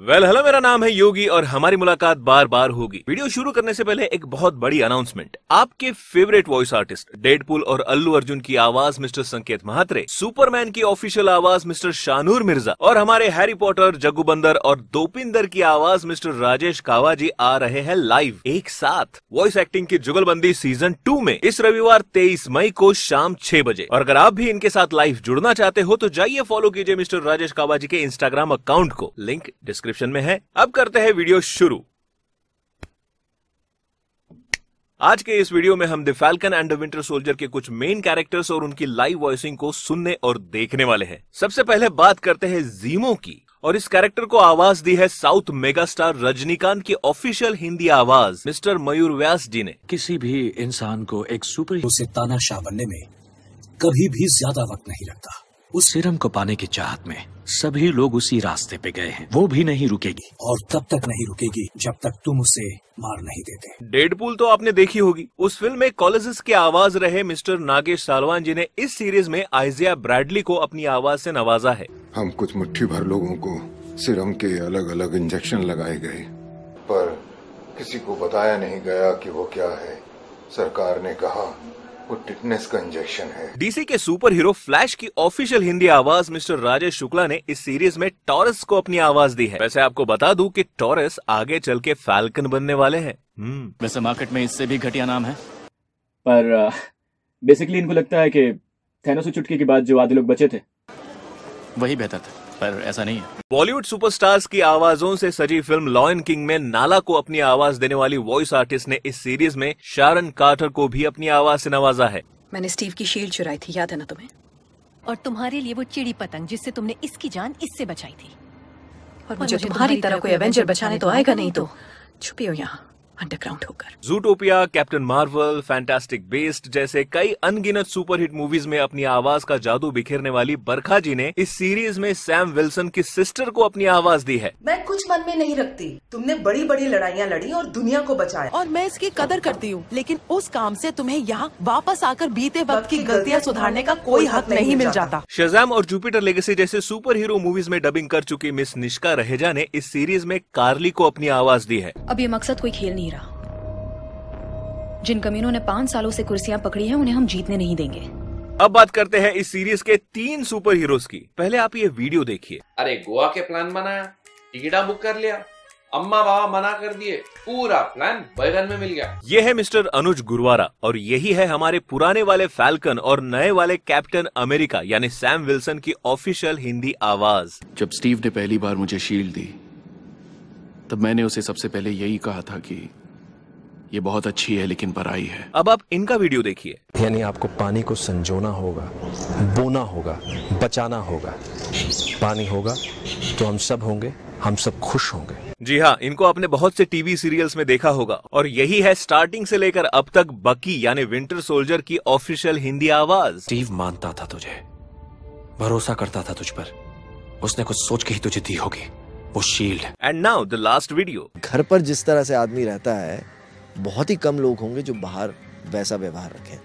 Well hello मेरा नाम है योगी और हमारी मुलाकात बार बार होगी। वीडियो शुरू करने से पहले एक बहुत बड़ी अनाउंसमेंट आपके फेवरेट वॉइस आर्टिस्ट डेडपुल और अल्लू अर्जुन की आवाज़ मिस्टर संकेत महात्रे सुपरमैन की ऑफिशियल आवाज़ मिस्टर शानूर मिर्ज़ा और हमारे हैरी पॉटर जग्गू बंदर और दोपिंदर की आवाज़ मिस्टर राजेश कावाजी आ रहे हैं लाइव एक साथ। वॉइस एक्टिंग की जुगलबंदी सीज़न टू में इस रविवार तेईस मई को शाम छह बजे। और अगर आप भी इनके साथ लाइव जुड़ना चाहते हो तो जाइए फॉलो कीजिए मिस्टर राजेश कावाजी के इंस्टाग्राम अकाउंट को। लिंक डिस्क्रिप्शन में है। अब करते हैं वीडियो शुरू। आज के इस वीडियो में हम the Falcon and the Winter Soldier के कुछ मेन कैरेक्टर्स और उनकी लाइव वॉइसिंग को सुनने और देखने वाले हैं। सबसे पहले बात करते हैं जीमो की, और इस कैरेक्टर को आवाज़ दी है साउथ मेगास्टार रजनीकांत की ऑफिशियल हिंदी आवाज़ मिस्टर मयूर व्यास जी ने। किसी भी इंसान को एक सुपर उसे तानाशाह बनने में कभी भी ज़्यादा वक्त नहीं लगता। उस सिरम को पाने की चाहत में सभी लोग उसी रास्ते पे गए हैं। वो भी नहीं रुकेगी। और तब तक नहीं रुकेगी जब तक तुम उसे मार नहीं देते। डेडपुल तो आपने देखी होगी। उस फ़िल्म में कॉलेजेस के आवाज़ रहे मिस्टर नागेश सालवान जी ने इस सीरीज़ में आइजिया ब्रैडली को अपनी आवाज़ से नवाजा है। हम कुछ मुट्ठी भर लोगों को सिरम के अलग अलग इंजेक्शन लगाए गए पर किसी को बताया नहीं गया कि वो क्या है। सरकार ने कहा वो टिटनेस का इंजेक्शन है। डीसी के सुपर हीरो फ्लैश की ऑफिशियल हिंदी आवाज़ मिस्टर राजेश शुक्ला ने इस सीरीज़ में टॉरस को अपनी आवाज़ दी है। वैसे आपको बता दूँ कि टॉरस आगे चल के फैल्कन बनने वाले हैं। हम्म। वैसे मार्केट में इससे भी घटिया नाम है। पर बेसिकली इनको लगता है कि थैनोस चुटकी के बाद जो आधे लोग बचे थे। वही बेहतर था। पर ऐसा नहीं है। बॉलीवुड सुपरस्टार्स की आवाजों से सजी फ़िल्म लॉयन किंग में नाला को अपनी आवाज़ देने वाली वॉइस आर्टिस्ट ने इस सीरीज़ में शारन कार्टर को भी अपनी आवाज़ से नवाजा है। मैंने स्टीव की शील्ड चुराई थी याद है ना तुम्हें? और तुम्हारे लिए वो चिड़ी पतंग जिससे तुमने इसकी जान इससे बचाई थी। और मुझे तुम्हारी तरह कोई एवेंजर बचाने तो आएगा नहीं तो। छुपी हो यहाँ। अंडरग्राउंड होकर। Zootopia Captain Marvel Fantastic Beasts जैसे कई अनगिनत सुपरहिट मूवीज़ में अपनी आवाज़ का जादू बिखेरने वाली बरखा जी ने इस सीरीज़ में सैम विल्सन की सिस्टर को अपनी आवाज़ दी है। मैं कुछ मन में नहीं रखती। तुमने बड़ी बड़ी लड़ाइयाँ लड़ी और दुनिया को बचाया। और मैं इसकी कदर करती हूँ लेकिन उस काम ऐसी तुम्हें यहाँ वापस आकर बीते वक्त की गलतियाँ सुधारने का कोई हक नहीं मिल जाता। शजाम और जुपिटर लेगेसी जैसे सुपर हीरो मूवीज़ में डबिंग कर चुकी मिस निष्का रहेजा ने इस सीरीज़ में कार्ली को अपनी आवाज़ दी है। अब ये मकसद कोई खेल नहीं जिन कमीनों ने पाँच सालों से कुर्सियाँ पकड़ी हैं उन्हें हम जीतने नहीं देंगे। अब बात करते हैं इस सीरीज़ के तीन सुपर हीरोज की। पहले आप ये वीडियो देखिए। अरे गोवा के प्लान बनाया टिकटा बुक कर लिया अम्मा बाबा मना कर दिए पूरा प्लान बैगन में मिल गया। ये है मिस्टर अनुज गुरुवारा और यही है हमारे पुराने वाले फैल्कन और नए वाले कैप्टन अमेरिका यानी सैम विल्सन की ऑफिशियल हिंदी आवाज़। जब स्टीव ने पहली बार मुझे शील्ड दी तब मैंने उसे सबसे पहले यही कहा था कि ये बहुत अच्छी है लेकिन पराई है। अब आप इनका वीडियो देखिए। यानी आपको पानी को संजोना होगा बोना होगा बचाना होगा। पानी होगा तो हम सब होंगे हम सब खुश होंगे। जी हाँ इनको आपने बहुत से टीवी सीरियल्स में देखा होगा। और यही है स्टार्टिंग से लेकर अब तक बकी यानी विंटर सोल्जर की ऑफिशियल हिंदी आवाज़। स्टीव मानता था तुझे भरोसा करता था तुझ पर। उसने कुछ सोच के ही तुझे दी होगी वो shield. And now the last video घर पर जिस तरह से आदमी रहता है बहुत ही कम लोग होंगे जो बाहर वैसा व्यवहार रखें।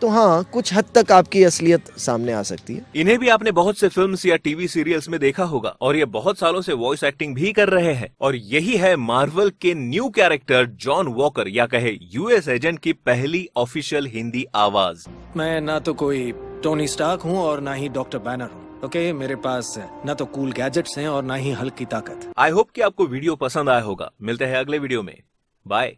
तो हाँ कुछ हद तक आपकी असलियत सामने आ सकती है। इन्हें भी आपने बहुत से फिल्म्स या टीवी सीरियल्स में देखा होगा और ये बहुत सालों से वॉइस एक्टिंग भी कर रहे हैं। और यही है मार्वल के न्यू कैरेक्टर जॉन वॉकर या कहे यूएस एजेंट की पहली ऑफिशियल हिंदी आवाज़। मैं ना तो कोई टोनी स्टार्क हूँ और ना ही डॉक्टर बैनर हूँ ओके okay, मेरे पास ना तो कूल गैजेट्स हैं और ना ही हल्की ताकत। आई होप कि आपको वीडियो पसंद आया होगा। मिलते हैं अगले वीडियो में। बाय